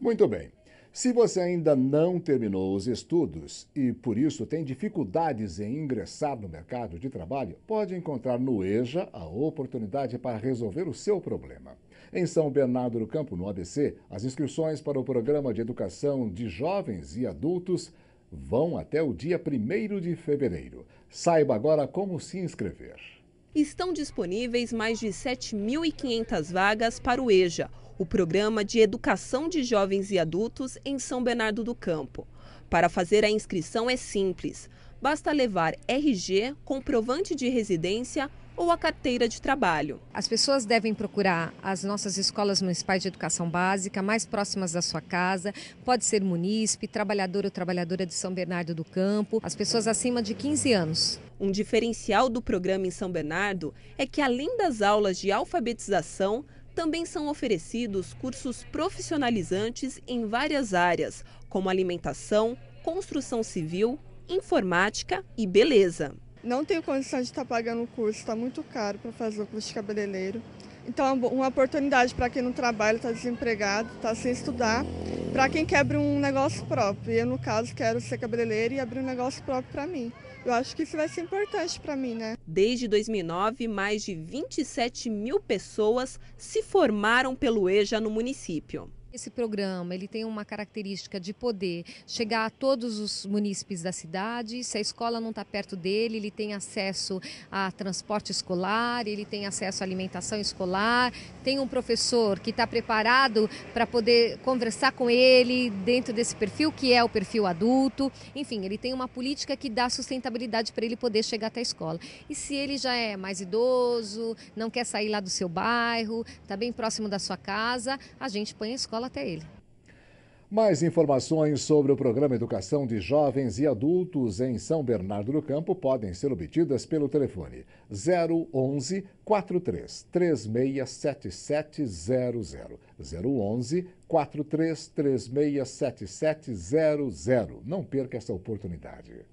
Muito bem. Se você ainda não terminou os estudos e por isso tem dificuldades em ingressar no mercado de trabalho, pode encontrar no EJA a oportunidade para resolver o seu problema. Em São Bernardo do Campo, no ABC, as inscrições para o programa de educação de jovens e adultos vão até o dia 1 de fevereiro. Saiba agora como se inscrever. Estão disponíveis mais de 7.500 vagas para o EJA o Programa de Educação de Jovens e Adultos em São Bernardo do Campo. Para fazer a inscrição é simples. Basta levar RG, comprovante de residência ou a carteira de trabalho. As pessoas devem procurar as nossas escolas municipais de educação básica mais próximas da sua casa. Pode ser munícipe, trabalhador ou trabalhadora de São Bernardo do Campo, as pessoas acima de 15 anos. Um diferencial do programa em São Bernardo é que, além das aulas de alfabetização, também são oferecidos cursos profissionalizantes em várias áreas, como alimentação, construção civil, informática e beleza. Não tenho condição de estar pagando o curso, está muito caro para fazer o curso de cabeleireiro. Então, é uma oportunidade para quem não trabalha, está desempregado, está sem estudar, para quem quer abrir um negócio próprio. Eu, no caso, quero ser cabeleireiro e abrir um negócio próprio para mim. Eu acho que isso vai ser importante para mim, né? Desde 2009, mais de 27 mil pessoas se formaram pelo EJA no município. Esse programa ele tem uma característica de poder chegar a todos os munícipes da cidade. Se a escola não está perto dele, ele tem acesso a transporte escolar, ele tem acesso à alimentação escolar. Tem um professor que está preparado para poder conversar com ele dentro desse perfil que é o perfil adulto. Enfim, ele tem uma política que dá sustentabilidade para ele poder chegar até a escola. E se ele já é mais idoso, não quer sair lá do seu bairro, está bem próximo da sua casa, a gente põe a escola escola até ele. Mais informações sobre o programa Educação de Jovens e Adultos em São Bernardo do Campo podem ser obtidas pelo telefone 011 43 367700. 011 43 367700. Não perca essa oportunidade.